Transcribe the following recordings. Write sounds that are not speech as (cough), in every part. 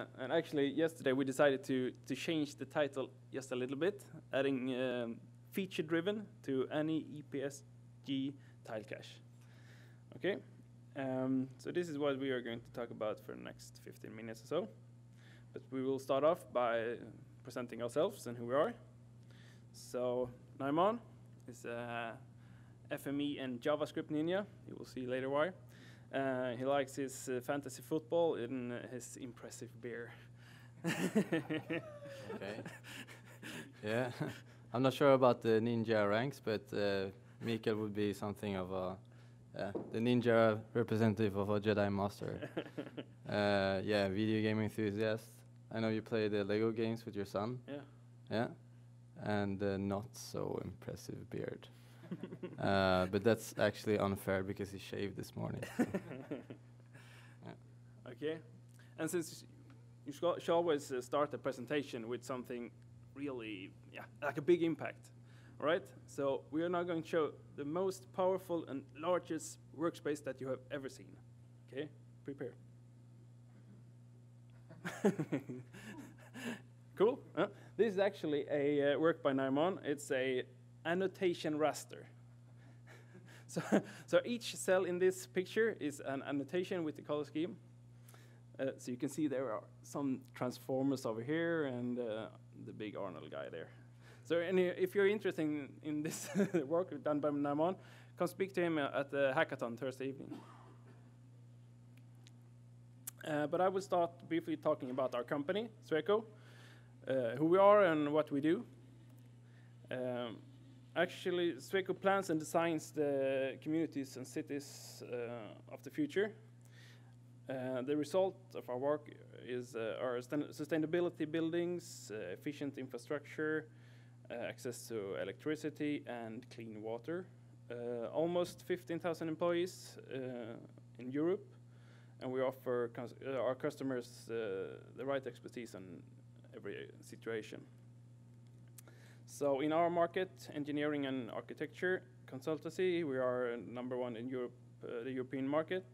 Uh, and actually, yesterday we decided to, to change the title just a little bit, adding um, feature driven to any EPSG tile cache. Okay, um, so this is what we are going to talk about for the next 15 minutes or so. But we will start off by presenting ourselves and who we are. So, Nariman is a FME and JavaScript ninja. You will see later why. Uh, he likes his uh, fantasy football and uh, his impressive beer. okay. Yeah, (laughs) I'm not sure about the ninja ranks, but uh, Mikael would be something of a uh, the ninja representative of a Jedi Master. (laughs) uh, yeah, video game enthusiast. I know you play the Lego games with your son. Yeah. Yeah, and uh, not so impressive beard. (laughs) uh, but that's actually unfair because he shaved this morning. (laughs) so. Okay, and since you should always uh, start a presentation with something really, yeah, like a big impact, right? So we are now going to show the most powerful and largest workspace that you have ever seen. Okay, prepare. (laughs) cool. Uh, this is actually a uh, work by Nariman. It's a annotation raster. (laughs) so, so each cell in this picture is an annotation with the color scheme. Uh, so you can see there are some transformers over here and uh, the big Arnold guy there. So any, if you're interested in, in this (laughs) work done by Nariman, come speak to him uh, at the hackathon Thursday evening. Uh, but I will start briefly talking about our company, Sweco, uh, who we are and what we do. Um, actually, Sweco plans and designs the communities and cities uh, of the future. Uh, the result of our work is uh, our sustainability buildings, uh, efficient infrastructure, uh, access to electricity, and clean water. Uh, almost 15,000 employees in Europe, and we offer our customers the right expertise on every situation. So in our market, engineering and architecture consultancy, we are number one in Europe, uh, the European market,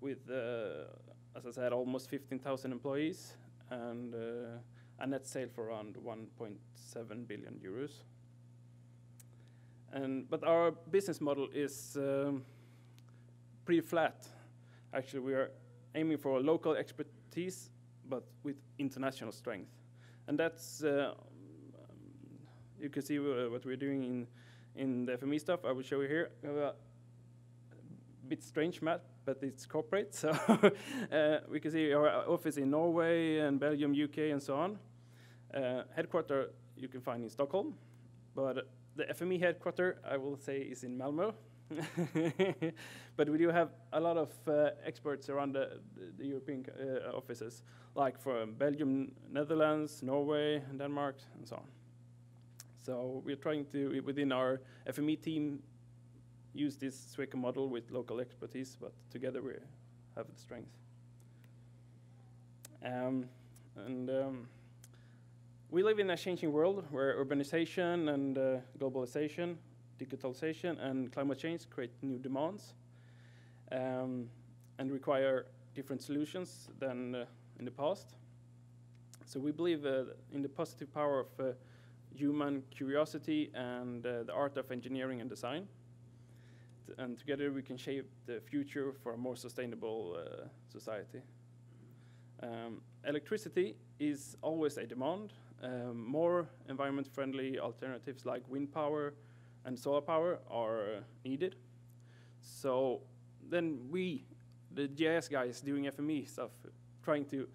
with, uh, as I said, almost 15,000 employees and uh, a net sale for around 1.7 billion euros. And but our business model is um, pretty flat. Actually, we are aiming for local expertise, but with international strength, and that's uh, you can see uh, what we're doing in in the FME stuff. I will show you here. A bit strange map, but it's corporate. (laughs) So uh, we can see our office in Norway and Belgium, UK, and so on. Uh, headquarter you can find in Stockholm, but the FME headquarter I will say is in Malmo. (laughs) but we do have a lot of uh, experts around the, the, the European uh, offices, like from Belgium, Netherlands, Norway, Denmark, and so on. So we're trying to, within our FME team, use this Sweco model with local expertise, but together we have the strength. Um, and um, we live in a changing world where urbanization and uh, globalization, digitalization, and climate change create new demands um, and require different solutions than uh, in the past. So we believe uh, in the positive power of uh, human curiosity and uh, the art of engineering and design. T and together we can shape the future for a more sustainable uh, society. Um, electricity is always a demand. Um, more environment-friendly alternatives like wind power and solar power are needed. So then we, the GIS guys doing FME stuff, trying to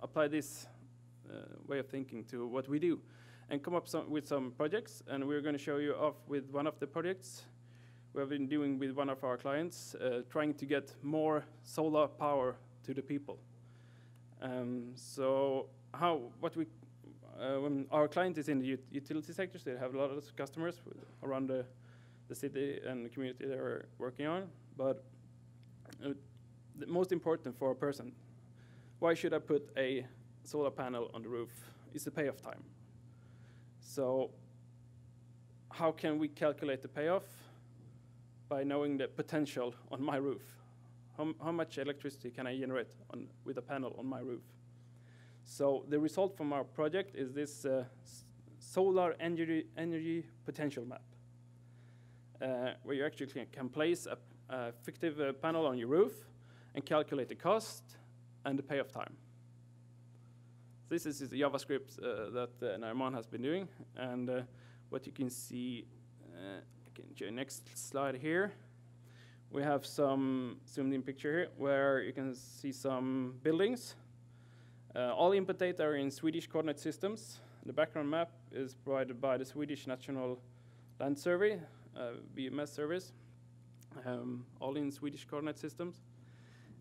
apply this uh, way of thinking to what we do and come up some, with some projects. And we're going to show you off with one of the projects we have been doing with one of our clients, uh, trying to get more solar power to the people. Um, so how, what we, uh, our client is in the ut utility sector, so they have a lot of customers around the, the city and the community they're working on. But uh, the most important for a person, why should I put a solar panel on the roof? Is the payoff time. So how can we calculate the payoff? By knowing the potential on my roof. How, how much electricity can I generate on, with a panel on my roof? So the result from our project is this uh, solar energy, energy potential map, uh, where you actually can, place a, a fictive uh, panel on your roof and calculate the cost and the payoff time. This is the JavaScript uh, that uh, Nariman has been doing, and uh, what you can see, uh, I can show next slide here. We have some zoomed in picture here where you can see some buildings all input data are in Swedish coordinate systems. The background map is provided by the Swedish National Land Survey, uh, WMS service, um, all in Swedish coordinate systems.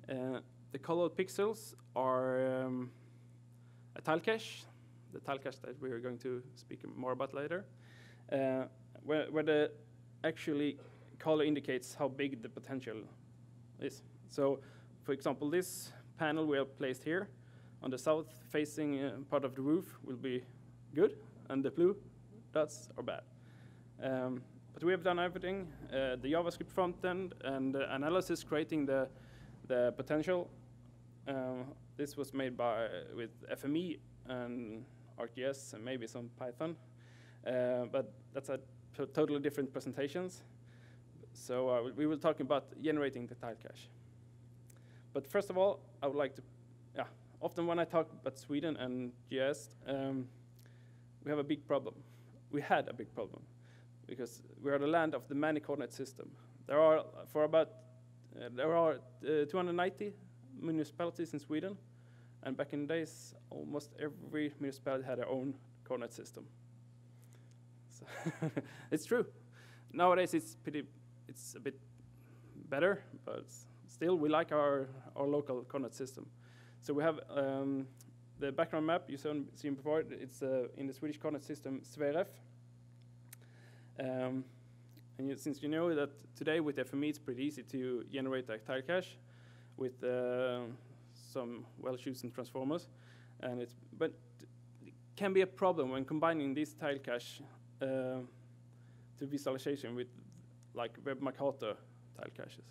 Uh, the colored pixels are um, a tile cache, the tile cache that we are going to speak more about later, uh, where, where the actually color indicates how big the potential is. So, for example, this panel we have placed here on the south-facing uh, part of the roof will be good, and the blue dots are bad. Um, but we have done everything, uh, the JavaScript front end and the analysis creating the, the potential. Um, this was made by with FME and ArcGIS and maybe some Python, uh, but that's a totally different presentations. So uh, we will talk about generating the tile cache. But first of all, I would like to, yeah, often when I talk about Sweden and GIS, um, we have a big problem. We had a big problem because we are the land of the many coordinate system. There are, for about, uh, there are uh, 290 municipalities in Sweden, and back in the days, almost every municipality had their own coordinate system. So (laughs) it's true. Nowadays, it's pretty, it's a bit better, but still, we like our, our local coordinate system. So we have um, the background map you saw seen before. It's uh, in the Swedish coordinate system SWEREF. Um, and you, since you know that today with FME it's pretty easy to generate a tile cache with uh, some well-chosen transformers, and it's but it can be a problem when combining this tile cache uh, to visualization with like Web Mercator tile caches.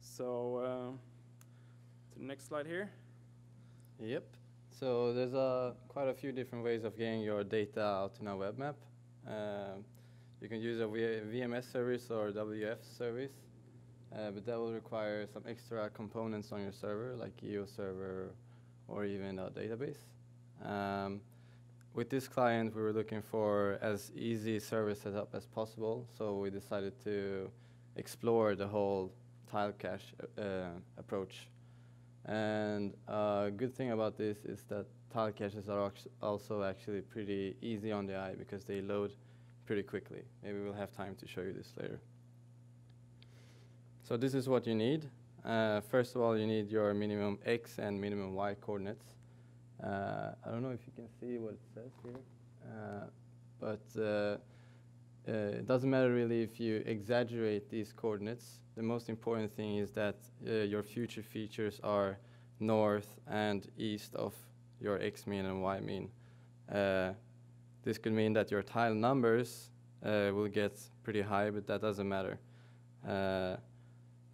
So uh, to the next slide here. Yep. So there's uh, quite a few different ways of getting your data out in a web map. You can use a v WMS service or WF service, uh, but that will require some extra components on your server, like GeoServer or even a database. Um, with this client, we were looking for as easy service setup as possible, so we decided to explore the whole tile cache uh, approach. And a uh, good thing about this is that tile caches are also actually pretty easy on the eye because they load pretty quickly. Maybe we'll have time to show you this later. So this is what you need. Uh, first of all, you need your minimum x and minimum y coordinates. Uh, I don't know if you can see what it says here, uh, but uh, uh, it doesn't matter really if you exaggerate these coordinates. The most important thing is that your future features are north and east of your x min and y min. Uh, this could mean that your tile numbers uh, will get pretty high, but that doesn't matter. Uh,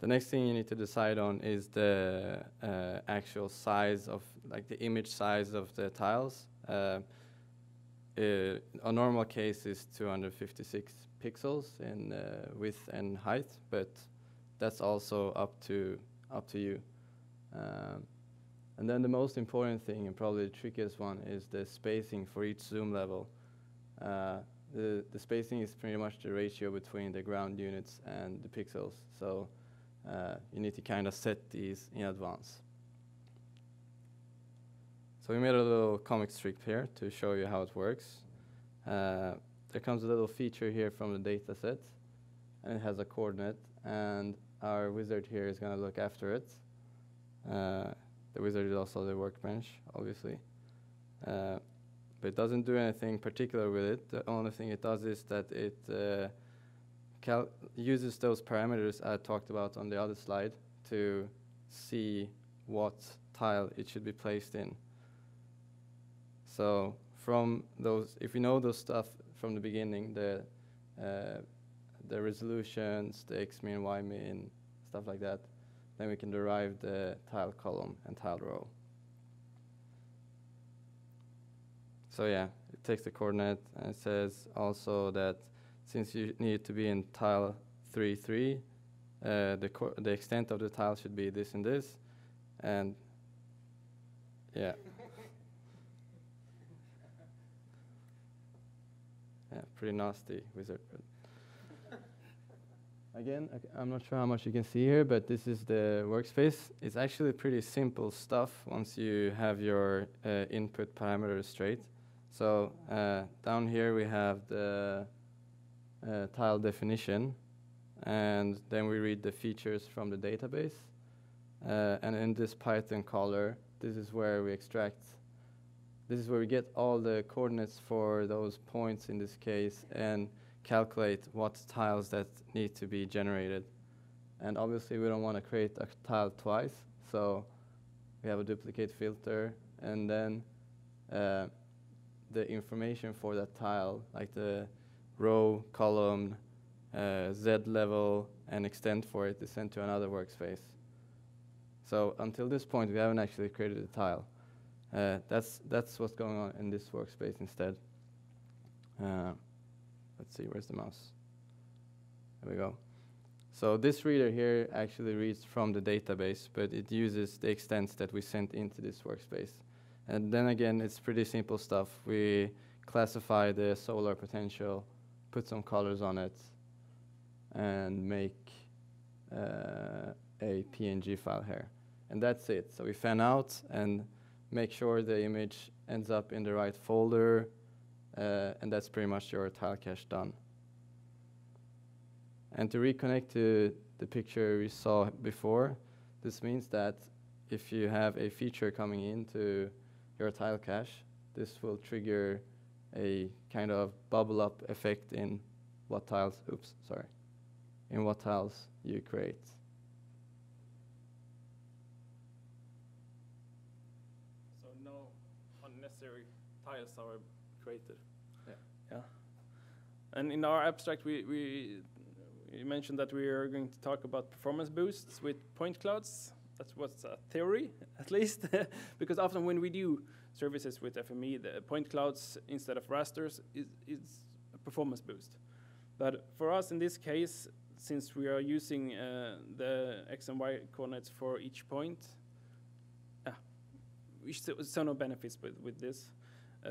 the next thing you need to decide on is the uh, actual size of, like the image size of the tiles. Uh, a normal case is 256 pixels in uh, width and height, but that's also up to up to you. Um, and then the most important thing, and probably the trickiest one, is the spacing for each zoom level. Uh, the, the spacing is pretty much the ratio between the ground units and the pixels. So uh, you need to kind of set these in advance. So we made a little comic strip here to show you how it works. Uh, there comes a little feature here from the data set, and it has a coordinate, and our wizard here is going to look after it. Uh, the wizard is also the workbench, obviously. Uh, but it doesn't do anything particular with it. The only thing it does is that it uh, uses those parameters I talked about on the other slide to see what tile it should be placed in. So from those, if we know those stuff from the beginning, the uh, the resolutions, the x min, y min, stuff like that, then we can derive the tile column and tile row. so yeah, it takes the coordinate and it says also that since you need to be in tile 3, 3, uh, the, the extent of the tile should be this and this, and yeah. (laughs) yeah, pretty nasty wizard. Again, I'm not sure how much you can see here, but this is the workspace. It's actually pretty simple stuff once you have your uh, input parameters straight. So uh, down here we have the tile definition, and then we read the features from the database. Uh, and in this Python caller, this is where we extract, this is where we get all the coordinates for those points in this case and calculate what tiles that need to be generated. And obviously we don't want to create a tile twice, so we have a duplicate filter and then uh, the information for that tile, like the row, column, uh, Z level, and extent for it is sent to another workspace. So until this point, we haven't actually created a tile. Uh, that's, that's what's going on in this workspace instead. Uh, let's see, where's the mouse? There we go. So this reader here actually reads from the database, but it uses the extents that we sent into this workspace. And then again, it's pretty simple stuff. We classify the solar potential, put some colors on it, and make uh, a PNG file here. And that's it. So we fan out and make sure the image ends up in the right folder, uh, and that's pretty much your tile cache done. And to reconnect to the picture we saw before, this means that if you have a feature coming into your tile cache, this will trigger a kind of bubble up effect in what tiles, oops, sorry, in what tiles you create. So no unnecessary tiles are created. Yeah. Yeah. And in our abstract, we, we, we mentioned that we are going to talk about performance boosts with point clouds. That's what's a theory, (laughs) at least, (laughs) because often when we do services with FME, the point clouds instead of rasters is, is a performance boost. But for us in this case, since we are using uh, the x and y coordinates for each point, yeah, we saw no benefits with, with this. Uh,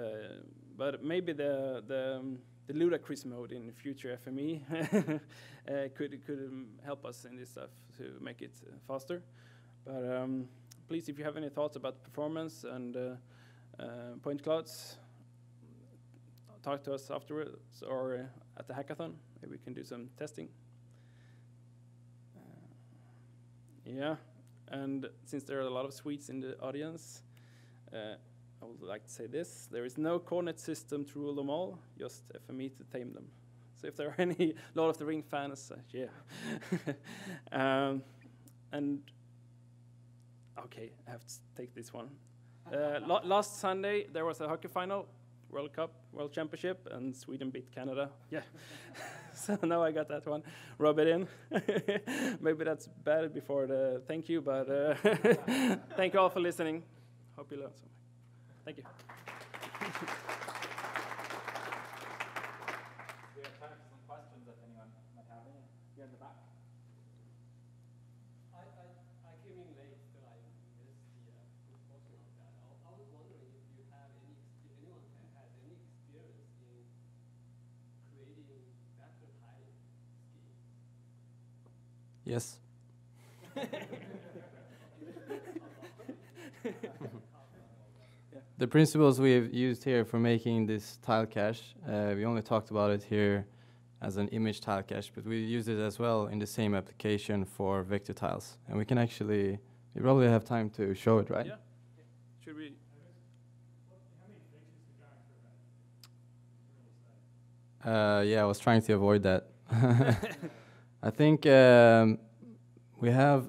but maybe the, the, um, the ludicrous mode in future FME (laughs) uh, could, could um, help us in this stuff to make it uh, faster. But um, please, if you have any thoughts about performance and uh, point clouds, talk to us afterwards or at the hackathon. Maybe we can do some testing. Yeah, and since there are a lot of Swedes in the audience, uh, I would like to say this. There is no coordinate system to rule them all, just FME to tame them. So if there are (laughs) any Lord of the Ring fans, uh, yeah. (laughs) um, and okay, I have to take this one. Uh, last Sunday, there was a hockey final, World Cup, World Championship, and Sweden beat Canada. Yeah. (laughs) so now I got that one. Rub it in. (laughs) Maybe that's bad before the thank you, but uh, (laughs) thank you all for listening. Hope you learned something. Thank you. Yes. the principles we've used here for making this tile cache, uh, we only talked about it here as an image tile cache, but we use it as well in the same application for vector tiles. And we can actually, we probably have time to show it, right? Yeah. Should we? Uh, yeah, I was trying to avoid that. (laughs) I think um, we have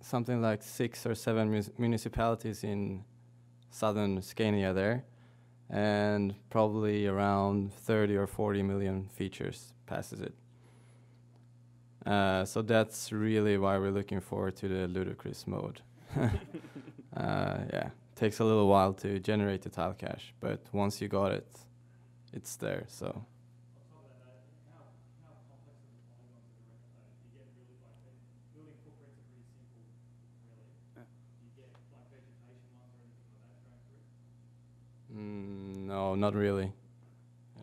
something like six or seven municipalities in southern Scania there, and probably around 30 or 40 million features passes it. Uh, so that's really why we're looking forward to the ludicrous mode. (laughs) uh, yeah, takes a little while to generate the tile cache, but once you got it, it's there. So. Mm, no, not really. Yeah.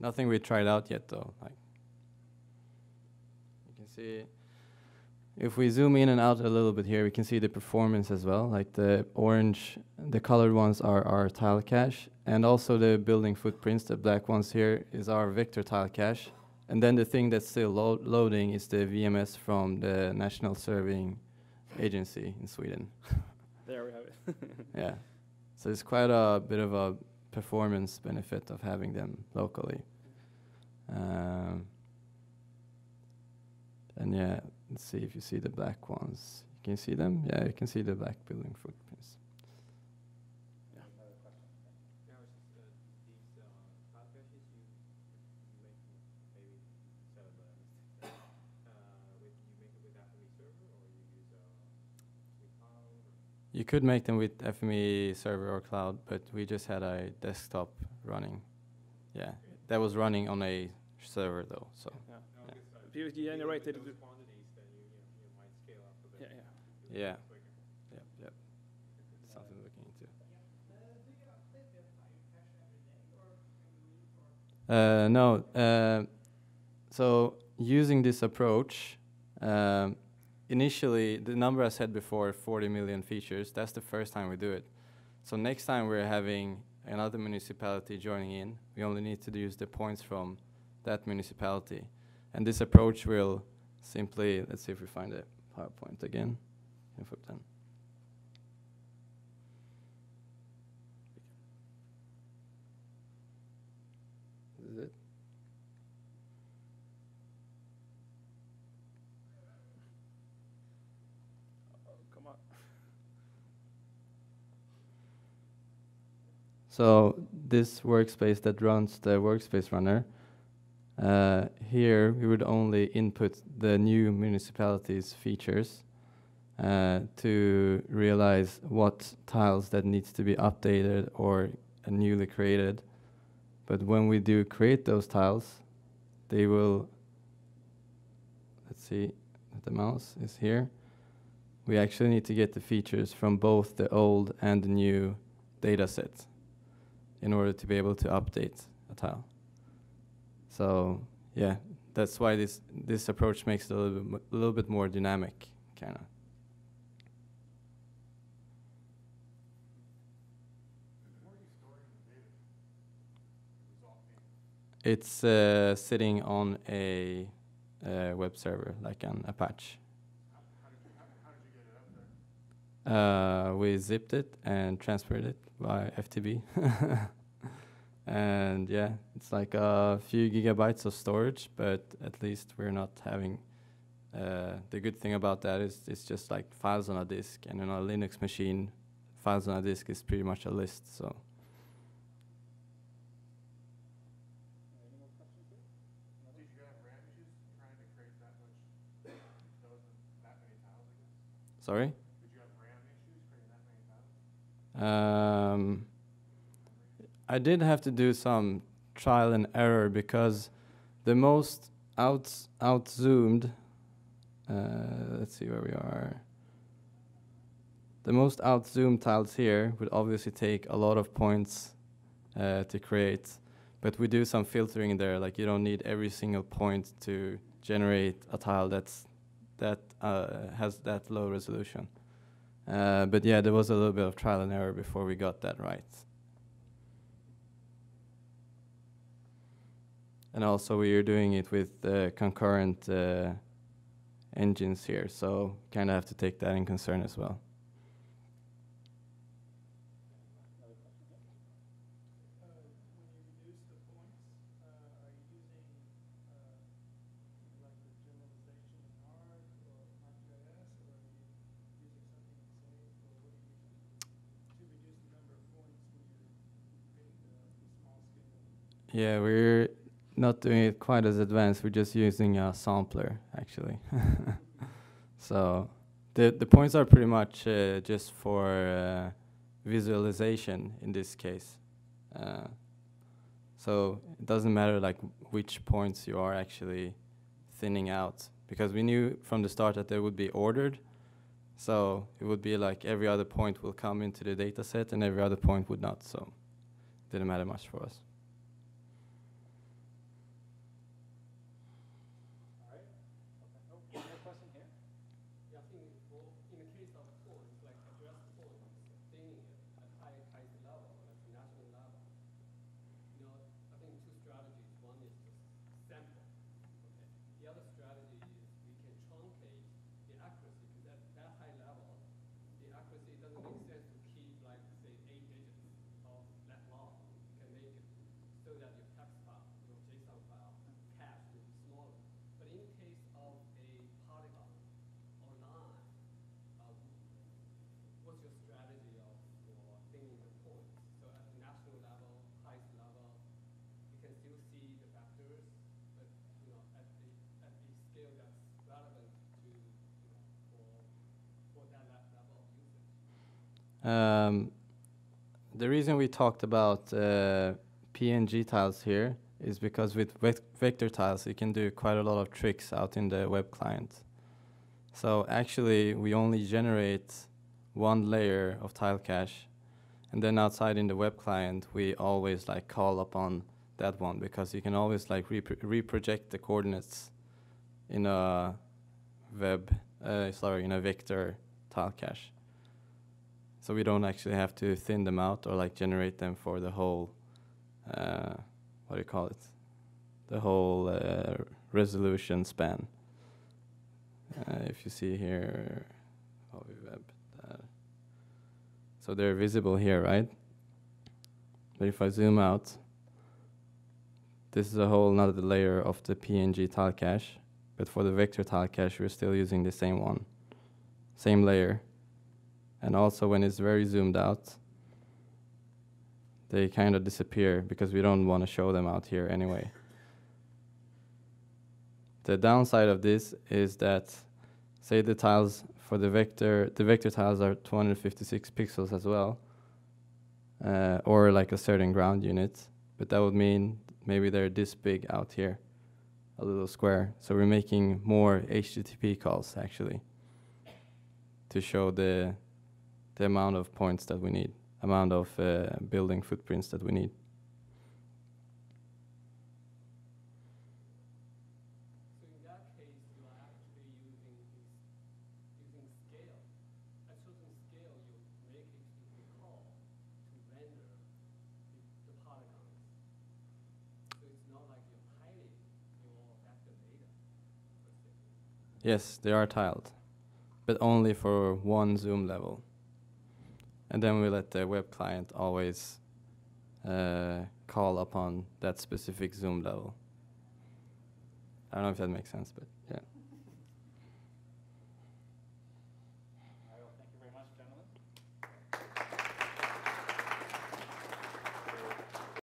Nothing we tried out yet, though. Like you can see, if we zoom in and out a little bit here, we can see the performance as well. Like the orange, the colored ones are our tile cache, and also the building footprints. The black ones here is our vector tile cache, and then the thing that's still lo loading is the WMS from the National Surveying Agency in Sweden. there we have it. (laughs) yeah. So it's quite a bit of a performance benefit of having them locally. Um, and yeah, let's see if you see the black ones. Can you see them? Yeah, you can see the black building footprints. You could make them with FME server or cloud, but we just had a desktop running. Yeah, that was running on a server though. So. Yeah. yeah. If you generated. Yeah, yeah. Yeah. Yep, yep. Something looking into. Uh, no. Uh, so using this approach, um, initially the number I said before, 40 million features, that's the first time we do it. So next time we're having another municipality joining in, we only need to use the points from that municipality. And this approach will simply, let's see if we find a PowerPoint again. Info 10. This is it. So this workspace that runs the workspace runner, uh, here we would only input the new municipalities features uh, to realize what tiles that needs to be updated or uh, newly created. But when we do create those tiles, they will, let's see, the mouse is here. We actually need to get the features from both the old and the new data sets in order to be able to update a tile. So yeah, that's why this this approach makes it a little bit, a little bit more dynamic, kind of. It's uh, sitting on a uh, web server, like an Apache. Uh, we zipped it and transferred it by FTP. (laughs) and yeah, it's like a few gigabytes of storage, but at least we're not having. Uh, the good thing about that is it's just like files on a disk, and on a Linux machine, files on a disk is pretty much a list. So. Sorry? Um, I did have to do some trial and error because the most out out zoomed. Uh, let's see where we are. The most out zoomed tiles here would obviously take a lot of points uh, to create, but we do some filtering there. Like you don't need every single point to generate a tile that's that uh, has that low resolution. Uh, but yeah, there was a little bit of trial and error before we got that right. And also we are doing it with uh, concurrent uh, engines here, so kind of have to take that in concern as well. Yeah, we're not doing it quite as advanced. We're just using a sampler, actually. (laughs) so the the points are pretty much uh, just for uh, visualization in this case. Uh, so it doesn't matter like which points you are actually thinning out because we knew from the start that they would be ordered. So it would be like every other point will come into the data set and every other point would not. So it didn't matter much for us. que. Um, the reason we talked about uh, PNG tiles here is because with vector tiles you can do quite a lot of tricks out in the web client. So actually we only generate one layer of tile cache and then outside in the web client we always like call upon that one because you can always like repro reproject the coordinates in a web uh, sorry in a vector tile cache so we don't actually have to thin them out or like generate them for the whole uh, what do you call it? The whole uh, resolution span. Uh, if you see here uh, so they're visible here right? But if I zoom out this is a whole another layer of the PNG tile cache but for the vector tile cache we're still using the same one. Same layer and also when it's very zoomed out, they kind of disappear because we don't want to show them out here anyway. The downside of this is that, say the tiles for the vector, the vector tiles are 256 pixels as well, uh, or like a certain ground unit, but that would mean maybe they're this big out here, a little square. So we're making more HTTP calls actually to show the the amount of points that we need, amount of uh, building footprints that we need. So in that case, you are actually using, using scale. At certain scale, you make it you call to render the, the polygons. So it's not like you're hiding your vector data. Yes, they are tiled, but only for one zoom level. And then we let the web client always uh, call upon that specific zoom level. I don't know if that makes sense, but yeah.